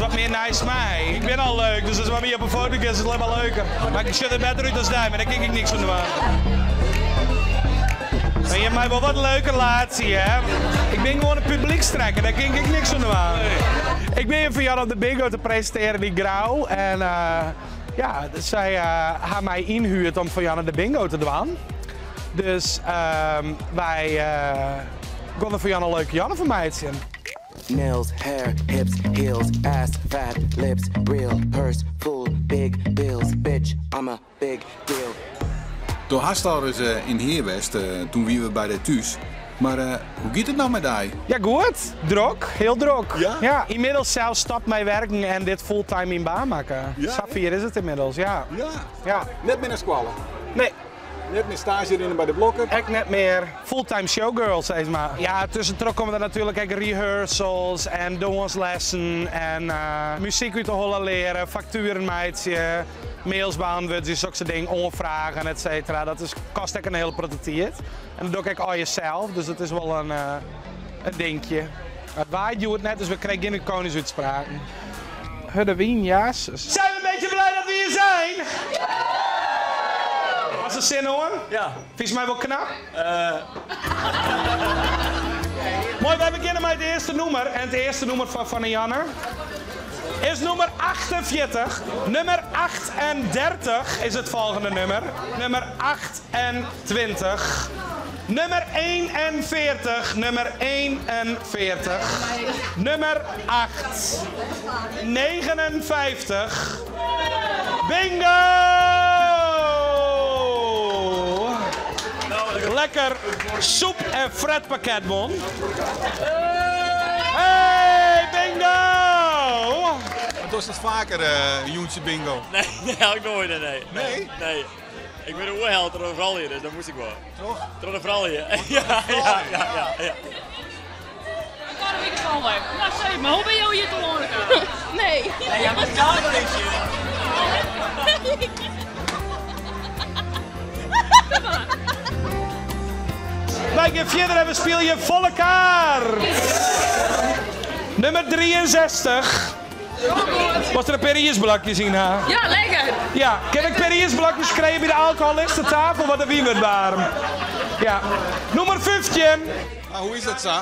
wat meer nice mij. Ik ben al leuk, dus als wat meer op een foto is het alleen maar leuker. Maar ik zit er beter uit als jij, maar daar kijk ik niks van de waan. Maar je hebt mij wel wat leuke relatie, hè? Ik ben gewoon een publiekstrekker, daar kijk ik niks van de waan. Ik ben hier voor jou op de bingo te presenteren die grauw. En eh, ja, zij uh, haar mij inhuurt om voor naar de bingo te doen. Dus ehm, wij uh, konden voor jou een leuke Janne van mij zien. Nails, hair, hips, heels, ass, fat, lips, real, purse, full, big bills, bitch, I'm a big deal. Door Hastar is uh, in Heerwest, uh, toen wie we bij de thuis. Maar uh, hoe gaat het nou met die? Ja, goed. Drok. Heel drok. Ja? ja. Inmiddels zelf stapt mij werken en dit fulltime in baan maken. Ja, Safir is het inmiddels, ja. Ja. ja. Net naar squallen. Nee. Net meer stage erin bij de blokken. Echt net meer fulltime showgirl, zeg maar. Ja, tussendoor komen er natuurlijk ook rehearsals en donslessen en uh, muziek uit te hollen leren, facturen meidje, mails beantwoorden, dus zulke dingen, onvragen, et cetera. Dat is, kost ook een hele prototype. En dat doe ik al jezelf, dus dat is wel een, uh, een dingetje. Het waait doet het net, dus we krijgen geen koningsuitspraken. Hudde ja. Zijn we een beetje blij dat we hier zijn? Het zin hoor? Ja. Vind je mij wel knap? Uh... Mooi, wij beginnen met het eerste nummer. En het eerste nummer van Van Janne is nummer 48. Nummer 38 is het volgende nummer. Nummer 28. Nummer 41, nummer 41. Nummer 8. 59. Bingo! Lekker soep en fretpakket, man. Hey, bingo! Het was het vaker, uh, Joentje bingo? Nee, nee, eigenlijk nooit, nee. Nee? Nee? nee. Ik ben een oerheld door een vrouw hier, dus dat moest ik wel. Toch? Door een hier. ja, ja, ja, ja, ik het al leuk? Nou, zeg maar, hoe ben je hier te horen? Nee. Nee, jij moet daar wel Wij gaan verder en we spelen je volle kaart. Nummer 63. Was er een Perriers-blokje zien? Ha? Ja, lekker. Ja, heb ik Perriers-blokjes gekregen bij de alcoholistentafel, wat er wie met waren. Ja. Nummer 15. Ah, hoe is dat zo?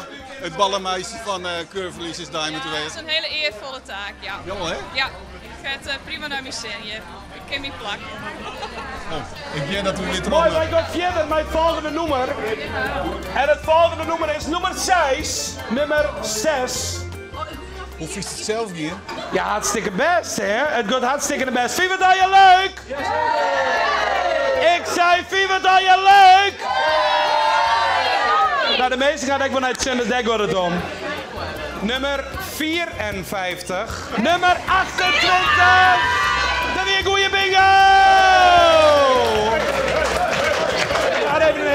Het ballenmeisje van uh, Curverlies is daar moeten Het weten. is een hele eervolle taak, ja. Jawel, hè? Ja, ik ga het uh, prima naar mijn zin. Je- Ik ken mijn plak. Ik denk dat we weer Mooi, terug wij gaan verder met het volgende nummer. En het volgende nummer is nummer 6. Nummer 6. Hoe vies het zelf hier? Ja, hartstikke best, hè? Het gaat hartstikke best. Vind je leuk? Ik zei, vind je je leuk? Nou, de meeste gaat ik vanuit Zenderdek wordt het om. Nummer 54. Nummer 28. Dat is een goede bingo!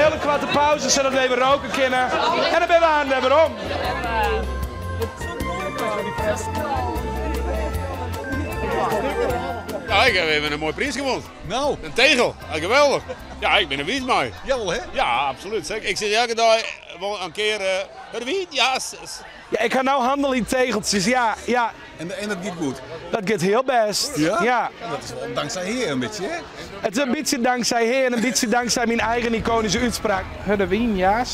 Hele kwarte pauze, zodat we even roken kunnen. En dan ben we aan, weer om. Ja, ik heb even een mooi prijs gewonnen. Nou, Een tegel. Ja, geweldig. Ja, ik ben een wietmaai. jawel, hè? Ja, absoluut. Zeker. Ik zit elke dag wel een keer... eh een wiet? Ja. Ja, ik ga nou handelen in tegeltjes. Ja, ja, En, en dat gaat goed. dat gaat heel best. Ja? ja. Dat is wel dankzij Heer een beetje, hè? Het is een beetje dankzij Heer en een beetje dankzij mijn eigen iconische uitspraak. Hudde wien, ja.